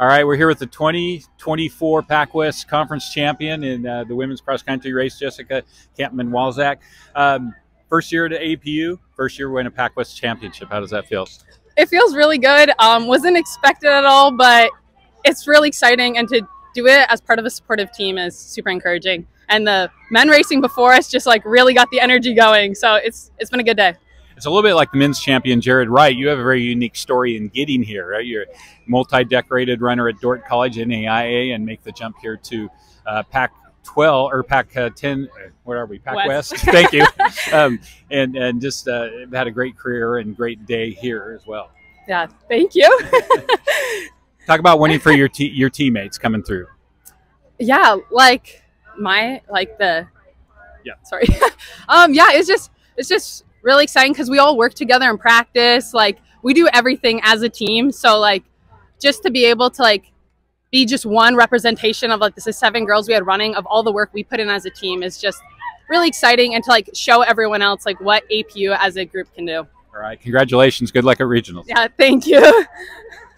All right, we're here with the 2024 Pac West Conference champion in uh, the women's cross country race, Jessica Kampman Walzak. Um, first year at APU, first year win a Pac West championship. How does that feel? It feels really good. Um, wasn't expected at all, but it's really exciting. And to do it as part of a supportive team is super encouraging. And the men racing before us just like really got the energy going. So it's it's been a good day. It's a little bit like the men's champion Jared Wright. You have a very unique story in getting here. Right? You're a multi-decorated runner at Dordt College in NAIA and make the jump here to uh, Pac 12 or Pac uh, 10. Where are we? Pac West. West. Thank you. um, and and just uh, had a great career and great day here as well. Yeah. Thank you. Talk about winning for your te- your teammates coming through. Yeah, like my like the yeah. Sorry. um. Yeah. It's just it's just really exciting because we all work together in practice. Like we do everything as a team. So like just to be able to like be just one representation of like this is seven girls we had running of all the work we put in as a team is just really exciting and to like show everyone else like what APU as a group can do. All right. Congratulations. Good luck at regionals. Yeah, thank you.